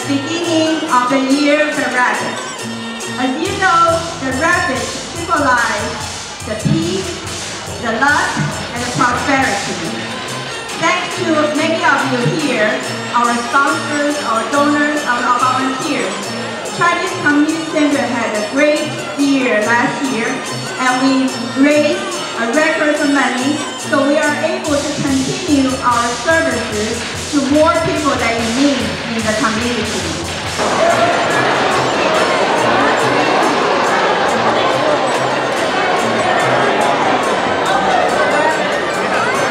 the beginning of the year of the rabbit. As you know, the rabbit symbolizes the peace, the luck, and the prosperity. Thanks to many of you here, our sponsors, our donors, our volunteers. Chinese Community Center had a great year last year, and we raised a record of money, so we are able to continue our services to more people that in need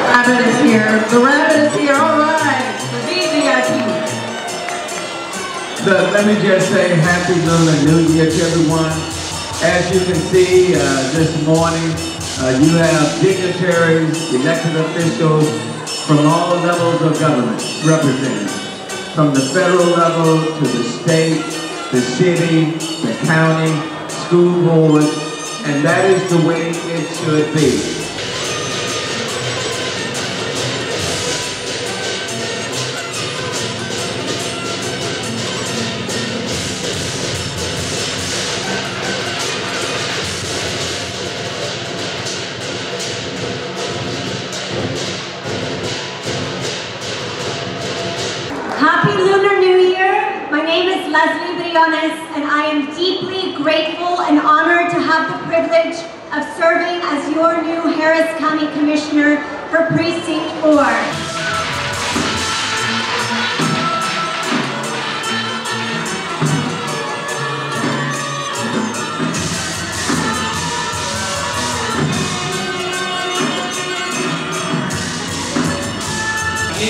Rabbit is here. The rabbit is here. All right. The VVIP. So let me just say Happy Lunar New Year to everyone. As you can see uh, this morning, uh, you have dignitaries, elected officials from all levels of government represented. From the federal level to the state, the city, the county, school board, and that is the way it should be. Lesley Briones and I am deeply grateful and honored to have the privilege of serving as your new Harris County Commissioner for Precinct 4.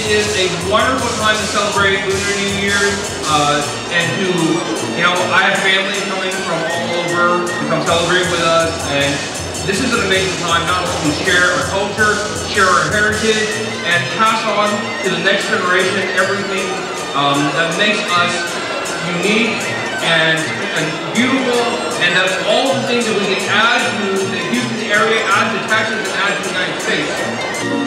Is a wonderful time to celebrate Lunar New Year, uh, and to, you know, I have family coming from all over to come celebrate with us, and this is an amazing time not only to share our culture, share our heritage, and pass on to the next generation everything um, that makes us unique and, and beautiful, and that's all the things that we can add to the Houston area, add to Texas, and add to the United States.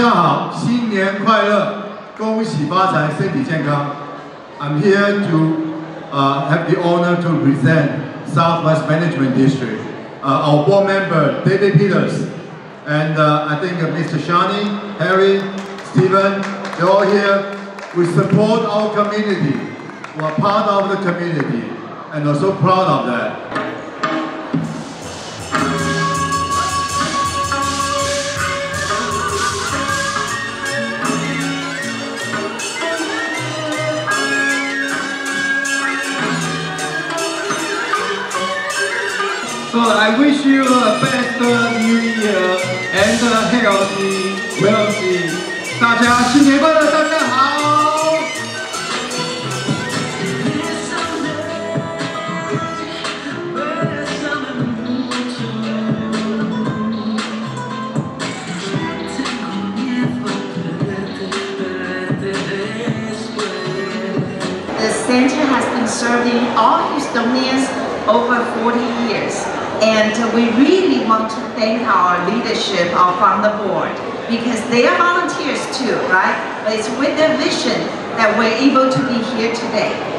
家好，新年快乐，恭喜发财，身体健康。I'm here to uh, have the honor to present Southwest Management District. Uh, our board member, David Peters, and uh, I think uh, Mr. Shani, Harry, Stephen, they're all here. We support our community. We're part of the community, and are so proud of that. So I wish you a best New Year and healthy, wealthy. 大家新年快乐，大家好。 The center has been serving all Houstonians over 40 years. And we really want to thank our leadership uh, from the board because they are volunteers too, right? But it's with their vision that we're able to be here today.